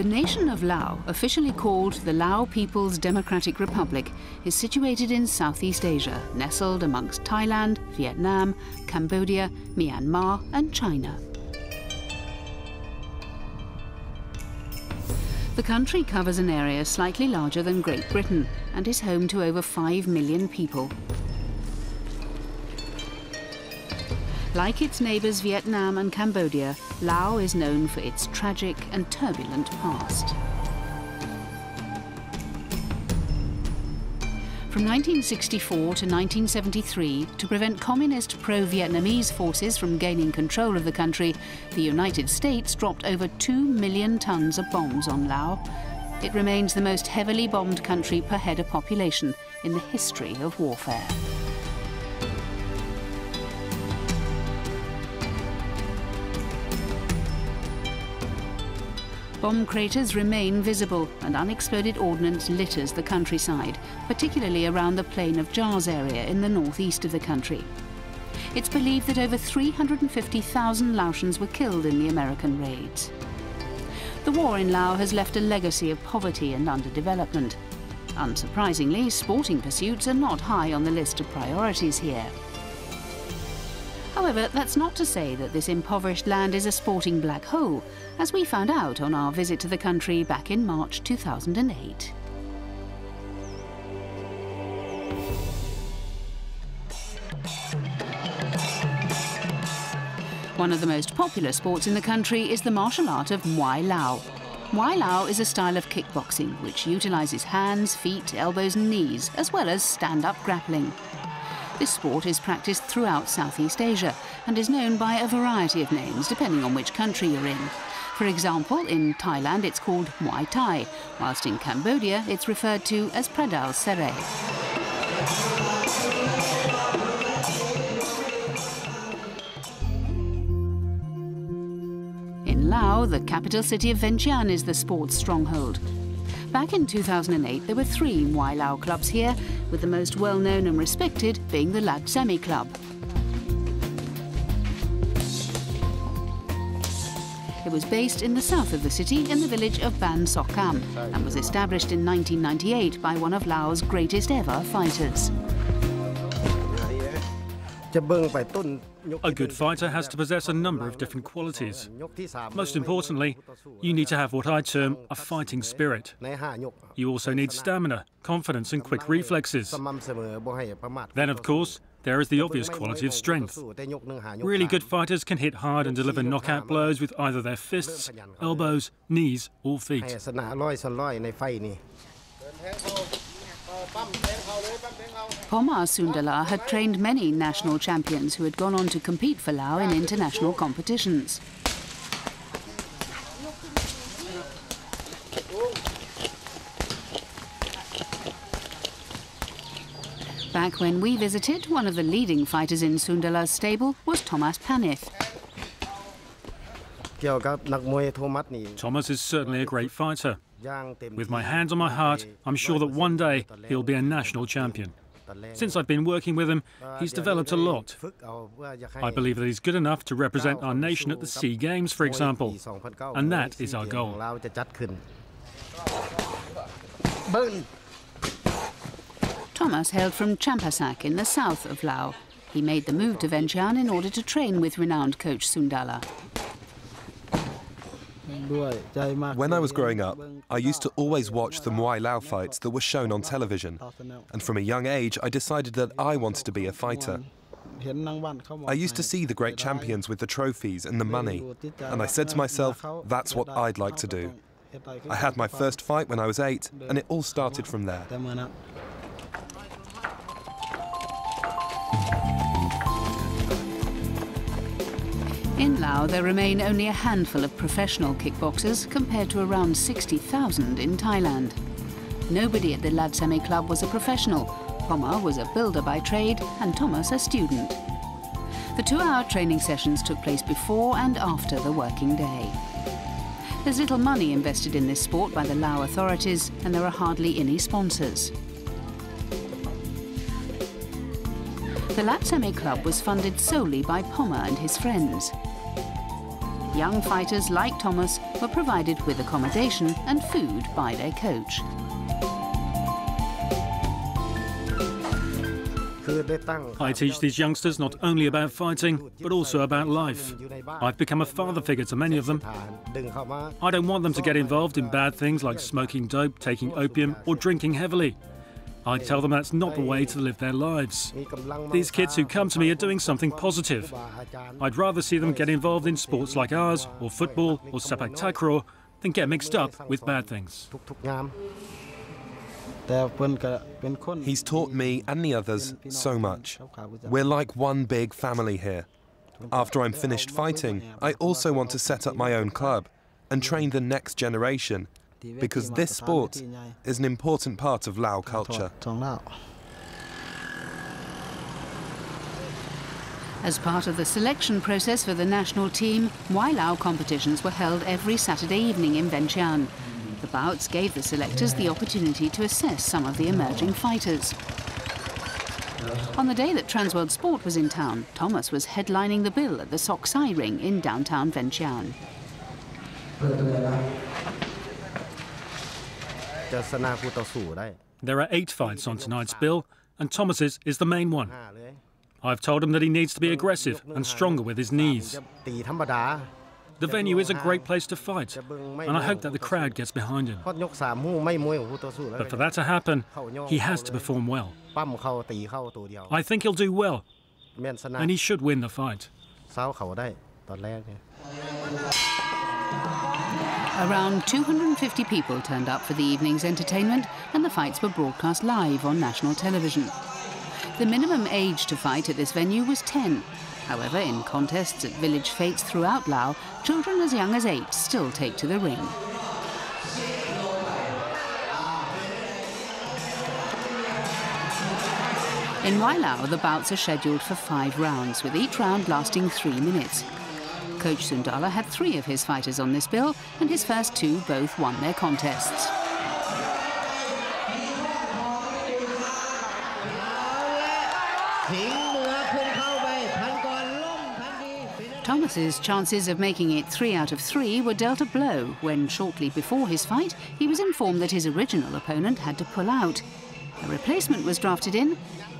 The nation of Laos, officially called the Lao People's Democratic Republic, is situated in Southeast Asia, nestled amongst Thailand, Vietnam, Cambodia, Myanmar and China. The country covers an area slightly larger than Great Britain and is home to over 5 million people. Like its neighbours Vietnam and Cambodia, Laos is known for its tragic and turbulent past. From 1964 to 1973, to prevent communist pro-Vietnamese forces from gaining control of the country, the United States dropped over 2 million tons of bombs on Laos. It remains the most heavily bombed country per head of population in the history of warfare. Bomb craters remain visible and unexploded ordnance litters the countryside, particularly around the plain of Jars area in the northeast of the country. It's believed that over 350,000 Laotians were killed in the American raids. The war in Laos has left a legacy of poverty and underdevelopment. Unsurprisingly, sporting pursuits are not high on the list of priorities here. However, that's not to say that this impoverished land is a sporting black hole, as we found out on our visit to the country back in March 2008. One of the most popular sports in the country is the martial art of Muay Lao. Muay Lao is a style of kickboxing which utilises hands, feet, elbows and knees, as well as stand-up grappling. This sport is practiced throughout Southeast Asia and is known by a variety of names depending on which country you're in. For example, in Thailand it's called Muay Thai, whilst in Cambodia it's referred to as Pradal Serey. In Laos, the capital city of Vientiane is the sports stronghold. Back in 2008, there were three Muay Lao clubs here, with the most well-known and respected being the Lat Semi Club. It was based in the south of the city in the village of Ban Sokam and was established in 1998 by one of Laos' greatest ever fighters. A good fighter has to possess a number of different qualities. Most importantly, you need to have what I term a fighting spirit. You also need stamina, confidence and quick reflexes. Then, of course, there is the obvious quality of strength. Really good fighters can hit hard and deliver knockout blows with either their fists, elbows, knees or feet. Pomar Sundala had trained many national champions who had gone on to compete for Laos in international competitions. Back when we visited, one of the leading fighters in Sundala's stable was Thomas Panith. Thomas is certainly a great fighter. With my hands on my heart, I'm sure that one day he'll be a national champion. Since I've been working with him, he's developed a lot. I believe that he's good enough to represent our nation at the SEA Games, for example. And that is our goal. Thomas hailed from Champasak in the south of Laos. He made the move to Vientiane in order to train with renowned coach Sundala. When I was growing up, I used to always watch the Muay Lao fights that were shown on television. And from a young age, I decided that I wanted to be a fighter. I used to see the great champions with the trophies and the money, and I said to myself, that's what I'd like to do. I had my first fight when I was eight, and it all started from there. In Laos, there remain only a handful of professional kickboxers compared to around 60,000 in Thailand. Nobody at the Lat Semi Club was a professional. Pomar was a builder by trade and Thomas a student. The two-hour training sessions took place before and after the working day. There's little money invested in this sport by the Lao authorities and there are hardly any sponsors. The Lat Semi Club was funded solely by Pomar and his friends. Young fighters like Thomas were provided with accommodation and food by their coach. I teach these youngsters not only about fighting, but also about life. I've become a father figure to many of them. I don't want them to get involved in bad things like smoking dope, taking opium, or drinking heavily. I tell them that's not the way to live their lives. These kids who come to me are doing something positive. I'd rather see them get involved in sports like ours, or football, or sepak takraw, than get mixed up with bad things. He's taught me and the others so much. We're like one big family here. After I'm finished fighting, I also want to set up my own club and train the next generation because this sport is an important part of Lao culture. As part of the selection process for the national team, Muay Lao competitions were held every Saturday evening in Vientiane. The bouts gave the selectors the opportunity to assess some of the emerging fighters. On the day that Transworld Sport was in town, Thomas was headlining the bill at the Sok Sai Ring in downtown Vientiane. There are eight fights on tonight's bill, and Thomas's is the main one. I've told him that he needs to be aggressive and stronger with his knees. The venue is a great place to fight, and I hope that the crowd gets behind him. But for that to happen, he has to perform well. I think he'll do well, and he should win the fight. Around 250 people turned up for the evening's entertainment, and the fights were broadcast live on national television. The minimum age to fight at this venue was 10. However, in contests at village fetes throughout Laos, children as young as 8 still take to the ring. In Muay Lao, the bouts are scheduled for five rounds, with each round lasting three minutes. Coach Sundala had three of his fighters on this bill, and his first two both won their contests. Thomas's chances of making it three out of three were dealt a blow when, shortly before his fight, he was informed that his original opponent had to pull out. A replacement was drafted in,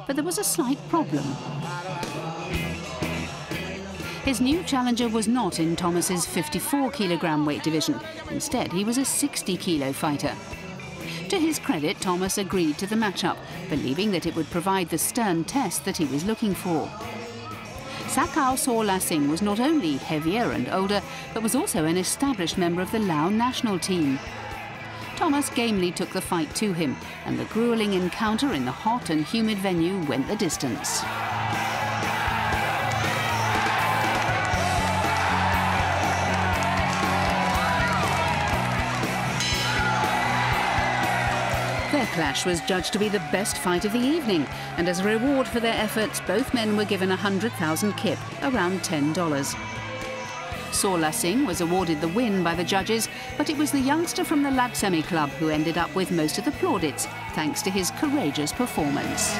but there was a slight problem. His new challenger was not in Thomas's 54 kilogram weight division. Instead, he was a 60 kilo fighter. To his credit, Thomas agreed to the matchup, believing that it would provide the stern test that he was looking for. Sakao Saw Singh was not only heavier and older, but was also an established member of the Lao national team. Thomas gamely took the fight to him, and the grueling encounter in the hot and humid venue went the distance. Clash was judged to be the best fight of the evening, and as a reward for their efforts, both men were given 100,000 kip, around $10. Saw Singh was awarded the win by the judges, but it was the youngster from the Ladsemi club who ended up with most of the plaudits, thanks to his courageous performance.